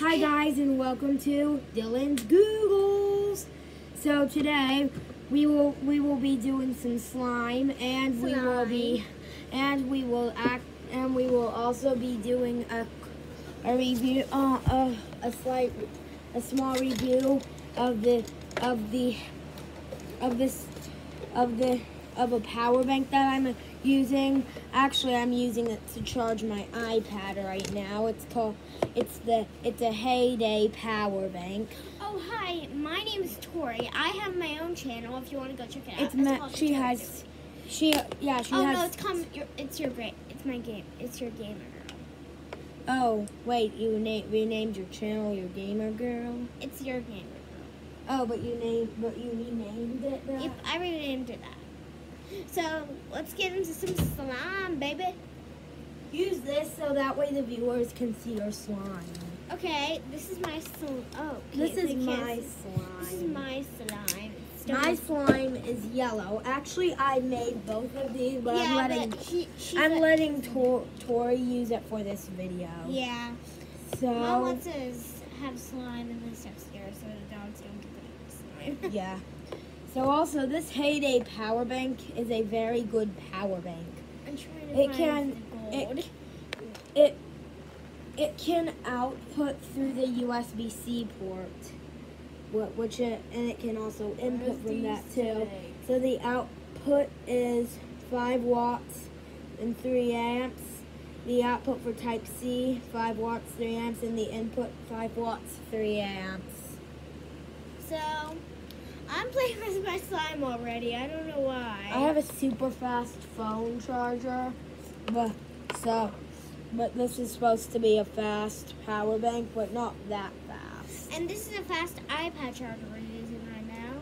Hi guys and welcome to Dylan's Googles. So today we will we will be doing some slime and we will be and we will act and we will also be doing a a review uh, a, a slight a small review of the of the of this of the of a power bank that I'm using. Actually, I'm using it to charge my iPad right now. It's called it's the it's a Heyday power bank. Oh hi, my name is Tori. I have my own channel. If you want to go check it out, It's It's she Tori has Does. she yeah she Oh has Oh, no, it's come. Your, it's your great. It's my game. It's your gamer girl. oh wait you na- renamed your channel your gamer girl. It's your gamer girl. Oh, but you named but you renamed it that. Yep, I renamed it that. So let's get into some slime, baby. Use this so that way the viewers can see your slime. Okay, this is my slime. Oh, This is my slime. This is my slime. My slime is yellow. Actually, I made both of these, but I'm letting but she, I'm a- letting Tor- Tori use it for this video. Yeah. So Mom wants to have slime in this upstairs so the dogs don't get the slime. yeah. So also, this Heyday power bank is a very good power bank. I'm trying to It can- it- It it can output through the USB-C port, which it, and it can also input from that too. So the output is 5 watts and 3 amps. The output for Type C, 5 watts, 3 amps, and the input 5 watts, 3 amps. So, I'm playing with my slime already. I don't know why. I have a super fast phone charger, but so, but this is supposed to be a fast power bank, but not that fast. and this is a fast iPad charger we're using right now.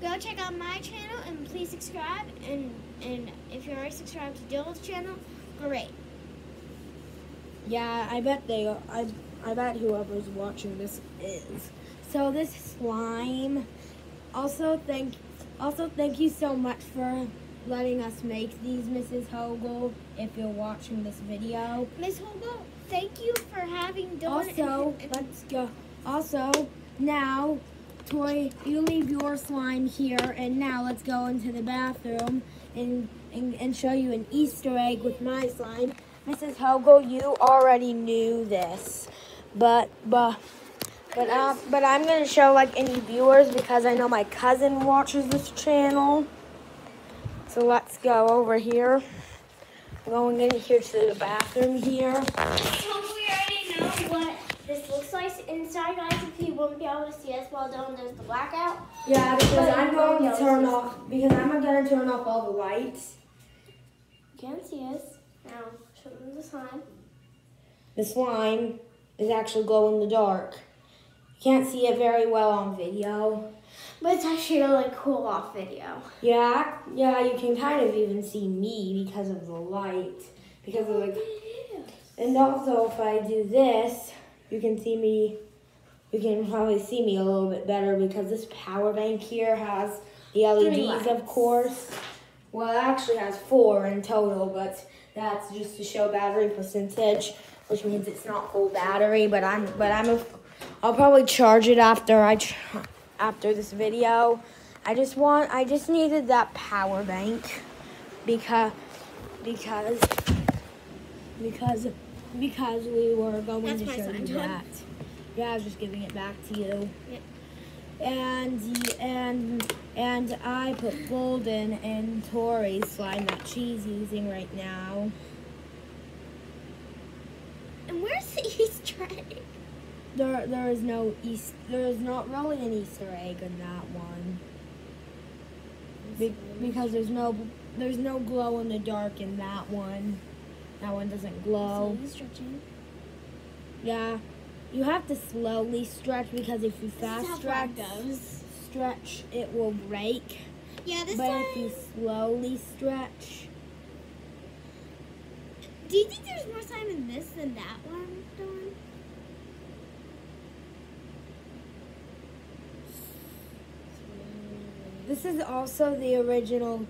Go check out my channel and please subscribe. And and if you're already subscribed to Dylan's channel, great. Yeah, I bet they. I I bet whoever's watching this is. So this slime. Also thank also thank you so much for letting us make these, Mrs. Hogel. If you're watching this video. Miss Hogo, thank you for having Dylan. Also, and, and, let's go. Also, now, Toy, you leave your slime here, and now let's go into the bathroom and and, and show you an Easter egg with my slime. Mrs. Hogel, you already knew this, but but. But, uh, but I'm going to show like any viewers because I know my cousin watches this channel. So let's go over here. Going in here to the bathroom here. So we already know what this looks like inside, guys. If you won't be able to see us while done, there's the blackout. Yeah, because I'm going to turn off because I'm gonna turn off all the lights. You can't see us. Now, show them the slime. The slime is actually glow in the dark. Can't see it very well on video. But it's actually a really cool off video. Yeah, yeah, you can kind of even see me because of the light. Because of like, and also if I do this, you can see me. You can probably see me a little bit better because this power bank here has the LEDs, of course. Well, it actually has four in total, but that's just to show battery percentage, which means it's not full battery. But I'm, but I'm, a, I'll probably charge it after I, after this video. I just want, I just needed that power bank, because, because, because, because we were going That's to show you that. Yeah, I was just giving it back to you. Yep. And and and I put golden and Tori's slime that she's using right now. And where's the Easter egg? There there is no East there is not really an Easter egg in that one. Be- because there's no there's no glow in the dark in that one. That one doesn't glow. Stretching. Yeah. You have to slowly stretch because if you fast stretch stretch it will break. Yeah, this But time. if you slowly stretch Do you think there's more time in this than that one, Dawn? This is also the original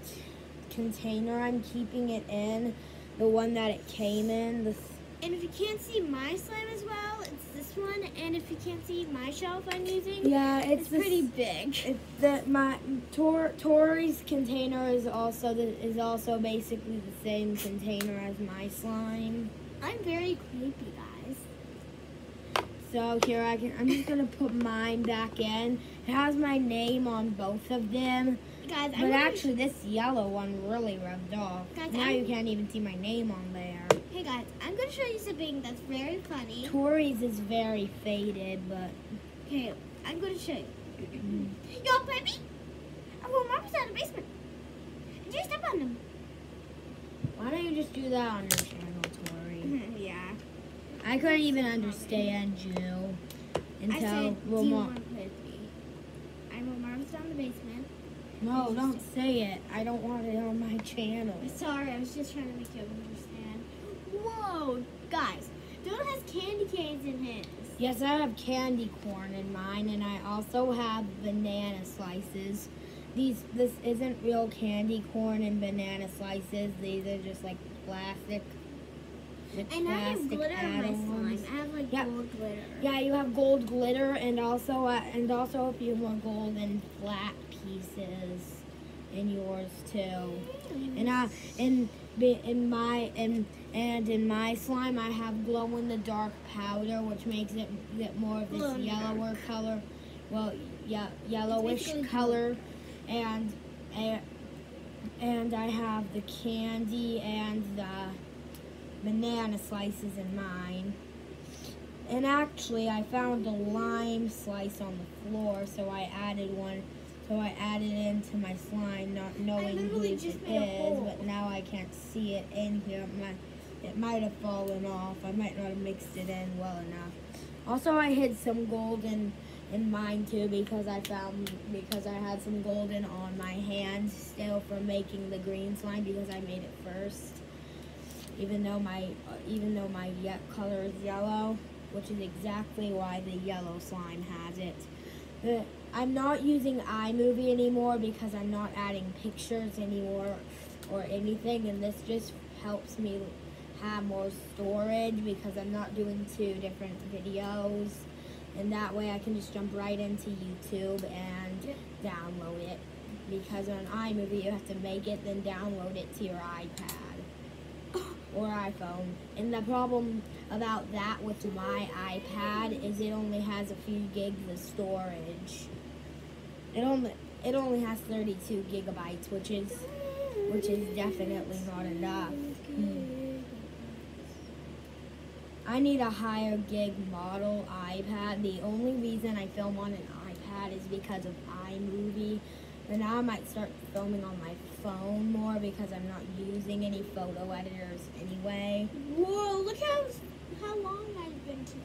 container I'm keeping it in, the one that it came in. The And if you can't see my slime as well, it's this one. And if you can't see my shelf I'm using, Yeah, it's, it's the s- pretty big. It's the my Tor, Tori's container is also the, is also basically the same container as my slime. I'm very creepy, guys. So here I can I'm just gonna put mine back in. It has my name on both of them, Guys, I'm but actually this yellow one really rubbed off. Guys, now I'm- you can't even see my name on there. hey guys, I'm gonna show you something that's very funny. Tori's is very faded, but Okay, I'm gonna show you. mm, Yo, baby! I want marbles out of the basement. Did you step on them? why don't you just do that on your channel. I couldn't even understand you I until said, well, do you want to play with me? I want marbles down the basement. No, don't say it. I don't want it on my channel. Sorry, I was just trying to make you understand. Whoa, guys, Dylan has candy canes in his. Yes, I have candy corn in mine, and I also have banana slices. These, this isn't real candy corn and banana slices. These are just like plastic. And I have glitter in my slime. I have like Yeah. gold glitter. Yeah, you have gold glitter, and also, uh, and also if you want gold and flat pieces in yours too. And I in in my and and in my slime I have glow in the dark powder, which makes it get more of this Glow yellower color. Well, yeah, yellowish color, and and and I have the candy and the banana slices in mine. And actually, I found a lime slice on the floor, so I added one. So I added it into my slime, not knowing just it is. But now I can't see it in here. It might, it might have fallen off. I might not have mixed it in well enough. Also, I hid some golden in in mine too because I found because I had some golden on my hand still from making the green slime because I made it first. Even though my uh, even though my color is yellow, which is exactly why the yellow slime has it. I'm not using iMovie anymore because I'm not adding pictures anymore or anything, and this just helps me have more storage because I'm not doing two different videos. And that way I can just jump right into YouTube and download it. Because on iMovie you have to make it, then download it to your iPad or iPhone. And the problem about that with my iPad is it only has a few gigs of storage. It only it only has 32 gigabytes, which is which is definitely not enough. Hmm. I need a higher gig model iPad. The only reason I film on an iPad is because of iMovie. But now I might start filming on my phone more because I'm not using any photo editors anyway. Whoa, look how how long I've been today.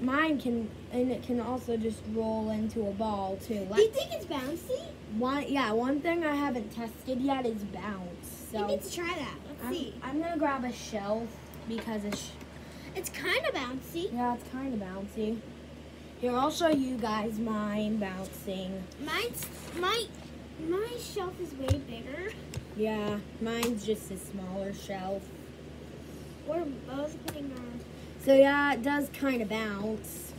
Mine can, and it can also just roll into a ball too. Do you think it's bouncy? one, yeah, one thing I haven't tested yet is bounce. you So need to try that. Let's I'm, see. I'm gonna grab a shelf because it's It's kind of bouncy. yeah, it's kind of bouncy. Here, I'll show you guys mine bouncing. Mine's my my shelf is way bigger. Yeah, mine's just a smaller shelf. We're both putting our So yeah, it does kind of bounce.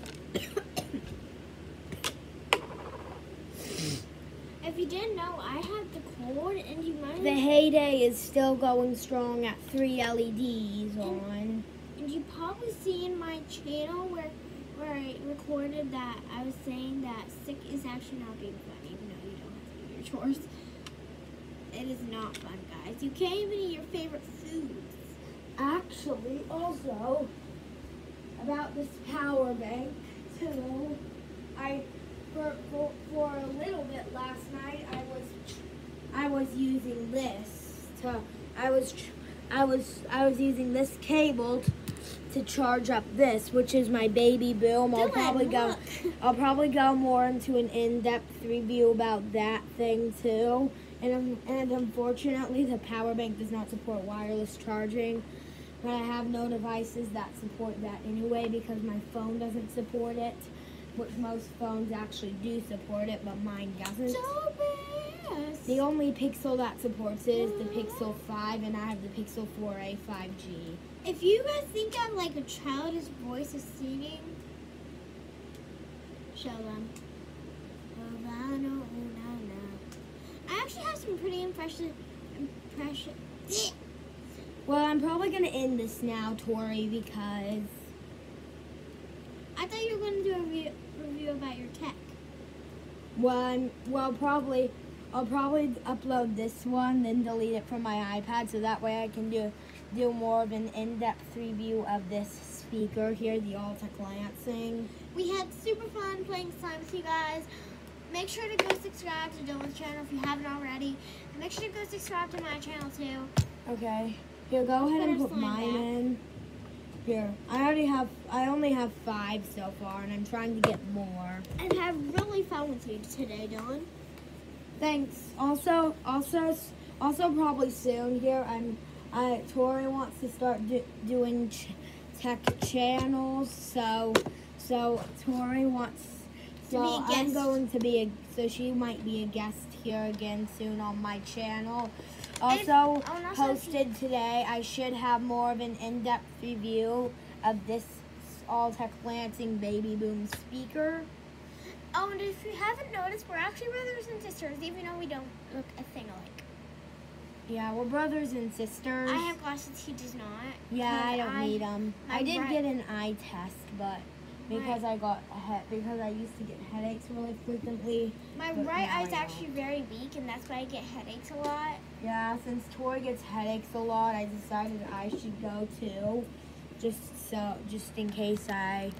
If you didn't know, I have the cord, and you might. The heyday is still going strong at three LEDs on. and you probably see in my channel where where I recorded that I was saying that sick is actually not being fun, even though you don't have to do your chores. It is not fun, guys. You can't even eat your favorite foods. Actually, also about this power bank too. I for, for for a little bit last night I was I was using this to I was I was I was using this cable t- to charge up this, which is my baby boom. I'll probably go. I'll probably go more into an in-depth review about that thing too. And um, and unfortunately, the power bank does not support wireless charging. But I have no devices that support that anyway because my phone doesn't support it. Which most phones actually do support it, but mine doesn't. So The only Pixel that supports it is the Pixel 5, and I have the Pixel 4a 5G. If you guys think I'm like a childish voice of singing, show them. I actually have some pretty impression, impression. Well, I'm probably gonna end this now, Tori, because I thought you were to do a re- review about your tech. well, I'm, well, probably I'll probably upload this one, then delete it from my iPad, so that way I can do do more of an in-depth review of this speaker here, the Altec Lansing. We had super fun playing slime with you guys. Make sure to go subscribe to Dylan's channel if you haven't already. And make sure to go subscribe to my channel too. Okay, here, go ahead and put put our slime mine back. in. Here, I already have, I only have five so far, and I'm trying to get more. And have really fun with you today, Dylan. Thanks. Also, also, also, probably soon here. I'm. I Tori wants to start do, doing ch- tech channels. So, so Tori wants. So To be a I'm going to be a. So she might be a guest here again soon on my channel. Also, and also posted today. I should have more of an in-depth review of this Altec Lansing Baby Boom speaker. Oh, and if you haven't noticed, we're actually brothers and sisters, even though we don't look a thing alike. Yeah, we're brothers and sisters. I have glasses, he does not. Yeah, I don't need them. I did right- get an eye test, but because I got a head because I used to get headaches really frequently. My right eye is I actually very weak, and that's why I get headaches a lot. Yeah, since Tori gets headaches a lot, I decided I should go too, just so just in case I,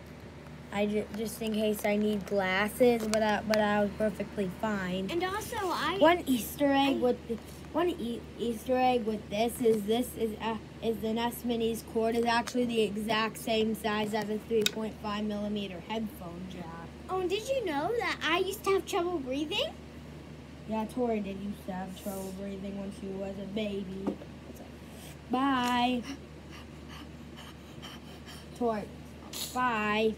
I ju- just in case I need glasses, but I, but I was perfectly fine. And also, I One Easter egg with the, one e- Easter egg with this is this is uh, is the Nest Mini's cord is actually the exact same size as a 3.5 millimeter headphone jack. Oh, and did you know that I used to have trouble breathing? Yeah, Tori did used to have trouble breathing when she was a baby. Bye. Tori. Bye.